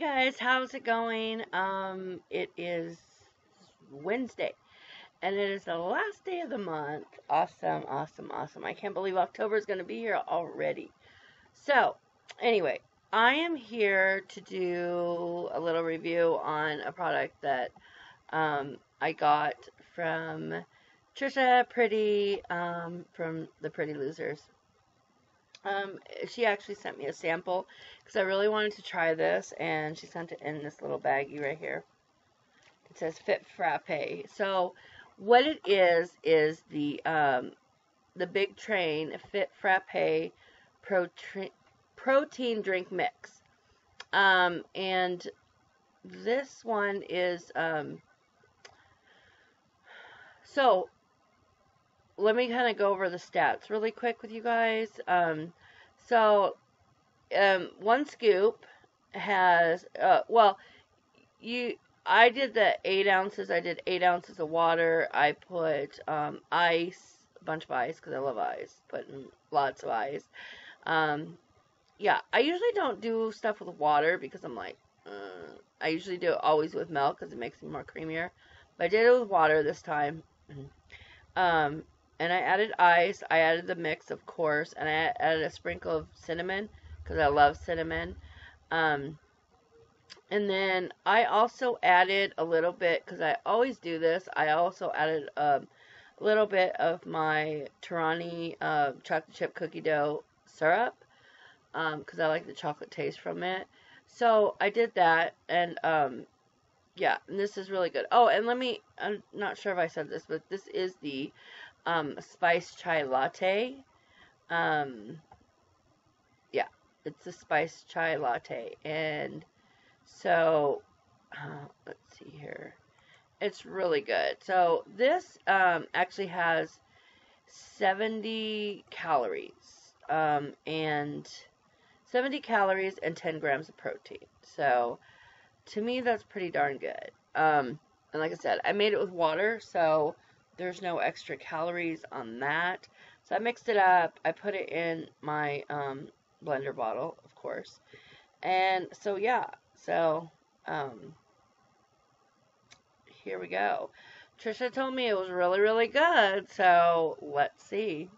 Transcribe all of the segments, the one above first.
guys, how's it going? Um, it is Wednesday, and it is the last day of the month. Awesome, awesome, awesome. I can't believe October is going to be here already. So, anyway, I am here to do a little review on a product that um, I got from Trisha Pretty um, from the Pretty Losers. Um, she actually sent me a sample because I really wanted to try this, and she sent it in this little baggie right here. It says Fit Frappe. So, what it is is the um, the Big Train Fit Frappe protein protein drink mix, um, and this one is um, so let me kind of go over the stats really quick with you guys. Um, so, um, one scoop has, uh, well, you, I did the eight ounces. I did eight ounces of water. I put um, ice, a bunch of ice because I love ice. Putting lots of ice. Um, yeah, I usually don't do stuff with water because I'm like, uh, I usually do it always with milk because it makes me more creamier. But I did it with water this time. Um, and I added ice. I added the mix, of course, and I added a sprinkle of cinnamon because I love cinnamon. Um, and then I also added a little bit because I always do this. I also added a little bit of my Torani uh, chocolate chip cookie dough syrup because um, I like the chocolate taste from it. So I did that, and um, yeah, and this is really good. Oh, and let me, I'm not sure if I said this, but this is the um, spice chai latte. Um, yeah, it's a spice chai latte. And so, uh, let's see here. It's really good. So this um, actually has 70 calories. Um, and 70 calories and 10 grams of protein. So to me, that's pretty darn good. Um, and like I said, I made it with water, so there's no extra calories on that. So I mixed it up. I put it in my um, blender bottle, of course. And so, yeah. So, um, here we go. Trisha told me it was really, really good. So, let's see.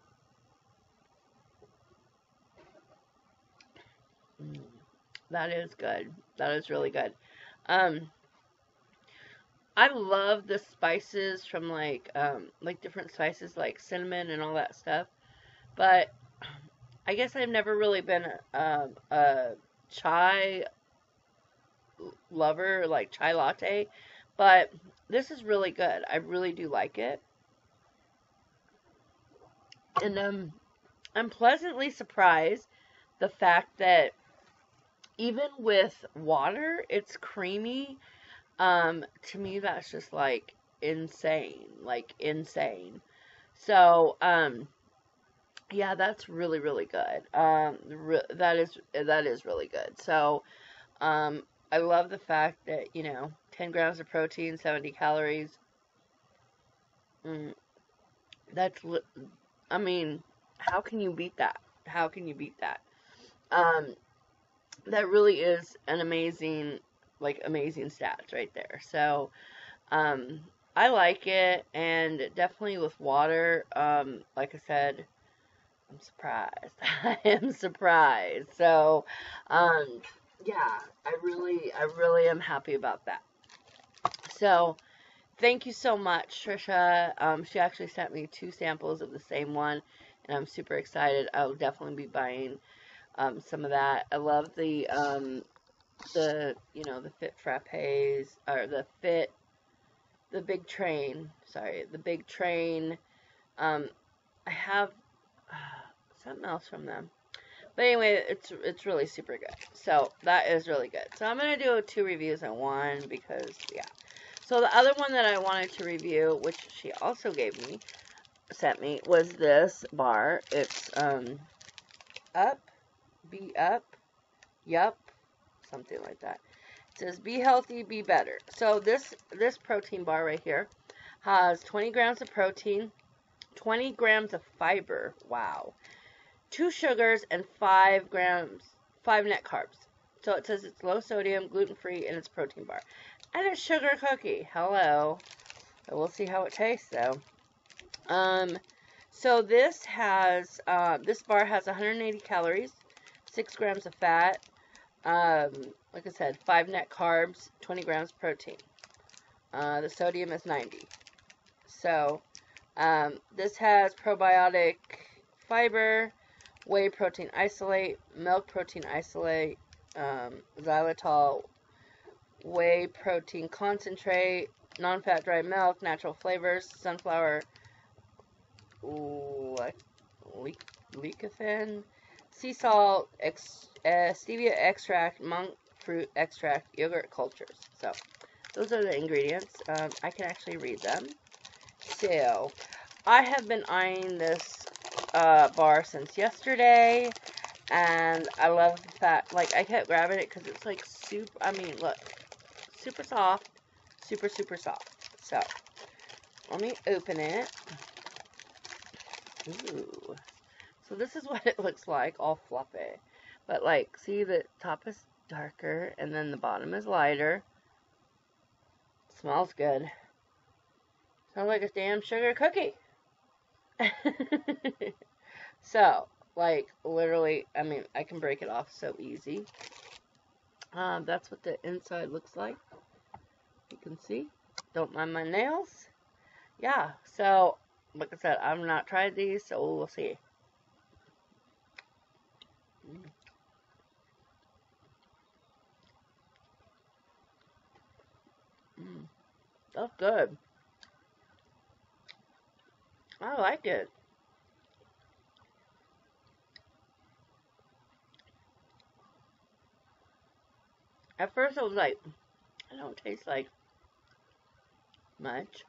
Mm, that is good. That is really good. Um, I love the spices from like um, like different spices like cinnamon and all that stuff, but I guess I've never really been a, um, a chai lover like chai latte, but this is really good. I really do like it, and um, I'm pleasantly surprised the fact that even with water, it's creamy um, to me, that's just like insane, like insane. So, um, yeah, that's really, really good. Um, re- that is, that is really good. So, um, I love the fact that, you know, 10 grams of protein, 70 calories. Mm, that's, li- I mean, how can you beat that? How can you beat that? Um, that really is an amazing like amazing stats right there. So um, I like it, and definitely with water. Um, like I said, I'm surprised. I am surprised. So um, yeah, I really, I really am happy about that. So thank you so much, Trisha. Um, she actually sent me two samples of the same one, and I'm super excited. I'll definitely be buying um, some of that. I love the um, the you know the fit frappes or the fit the big train sorry the big train. Um i have uh, something else from them. But anyway it's it's really super good. So that is really good. So i'm gonna do two reviews on one because yeah. So the other one that i wanted to review which she also gave me sent me was this bar. It's um up be up yup something like that. It says, be healthy, be better. So this, this protein bar right here has 20 grams of protein, 20 grams of fiber. Wow. Two sugars and five grams, five net carbs. So it says it's low sodium, gluten free, and it's protein bar. And it's sugar cookie. Hello. But we'll see how it tastes though. Um, so this has uh, this bar has 180 calories, six grams of fat. Um, like I said, five net carbs, 20 grams protein. Uh, the sodium is 90. So um, this has probiotic fiber, whey protein isolate, milk protein isolate, um, xylitol, whey protein concentrate, non-fat dry milk, natural flavors, sunflower le- lecithin, sea salt, uh, stevia extract, monk fruit extract, yogurt cultures. So those are the ingredients. Um, I can actually read them. So I have been eyeing this uh, bar since yesterday, and I love the fact, like, I kept grabbing it because it's, like, super, I mean, look, super soft, super, super soft. So, let me open it. Ooh. So this is what it looks like, all fluffy. But, like, see the top is darker, and then the bottom is lighter. Smells good. Sounds like a damn sugar cookie. so, like, literally, I mean, I can break it off so easy. Um, that's what the inside looks like. You can see. Don't mind my nails. Yeah, so, like I said, I've not tried these, so we'll see. That's good. I like it. At first I was like, I don't taste like much.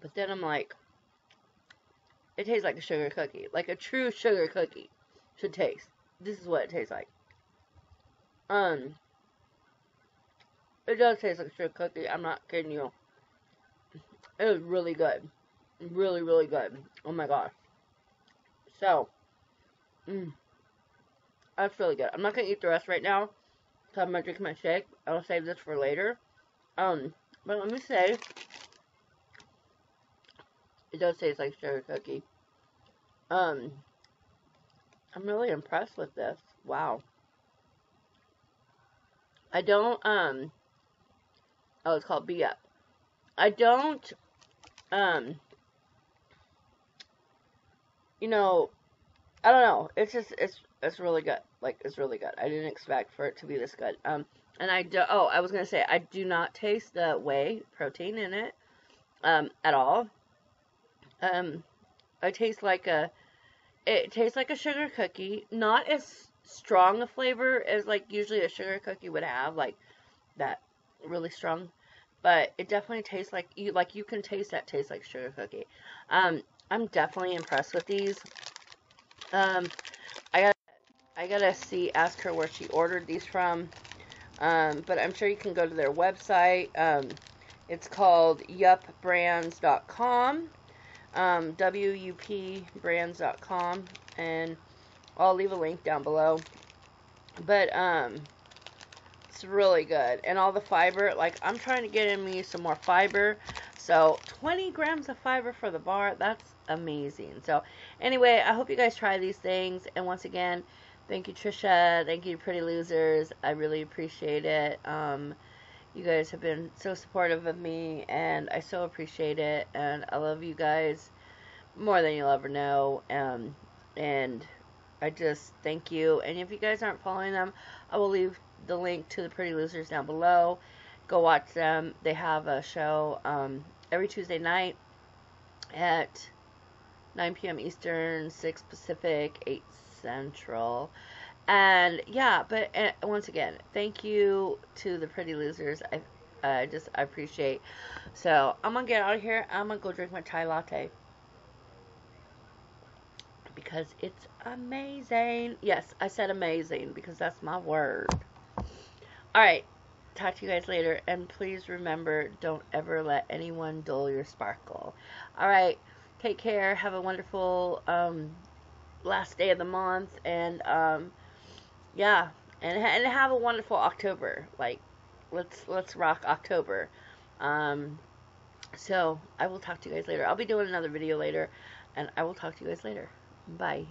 But then I'm like, it tastes like a sugar cookie. Like a true sugar cookie should taste. This is what it tastes like. Um, it does taste like a sugar cookie. I'm not kidding you. It was really good. Really, really good. Oh my gosh. So, mm, that's really good. I'm not going to eat the rest right now. So I'm to drink my shake. I'll save this for later. Um, but let me say, it does taste like sugar cookie. Um, I'm really impressed with this. Wow. I don't, um, oh, it's called Be Up. I don't, um, you know, I don't know. It's just it's it's really good. Like it's really good. I didn't expect for it to be this good. Um, and I do. Oh, I was gonna say I do not taste the whey protein in it, um, at all. Um, I taste like a. It tastes like a sugar cookie. Not as strong a flavor as like usually a sugar cookie would have, like that really strong. But it definitely tastes like you like you can taste that tastes like sugar cookie. Um, I'm definitely impressed with these. Um, I got I gotta see ask her where she ordered these from. Um, but I'm sure you can go to their website. Um, it's called yupbrands.com, um, wupbrands.com, and I'll leave a link down below. But um, it's really good, and all the fiber. Like I'm trying to get in me some more fiber. So 20 grams of fiber for the bar. That's amazing. So anyway, I hope you guys try these things. And once again, thank you Trisha. Thank you Pretty Losers. I really appreciate it. Um, you guys have been so supportive of me and I so appreciate it. And I love you guys more than you'll ever know. Um, and I just thank you. And if you guys aren't following them, I will leave the link to the Pretty Losers down below. Go watch them. They have a show um, every Tuesday night at 9 p.m. Eastern, 6 Pacific, 8 Central. And yeah, but uh, once again, thank you to the Pretty Losers. I uh, just I appreciate. So I'm gonna get out of here. I'm gonna go drink my chai latte because it's amazing. Yes, I said amazing because that's my word. All right, talk to you guys later, and please remember, don't ever let anyone dull your sparkle. All right. Take care. Have a wonderful um, last day of the month. And um, yeah, and and have a wonderful October. Like, let's let's rock October. Um, so I will talk to you guys later. I'll be doing another video later, and I will talk to you guys later. Bye.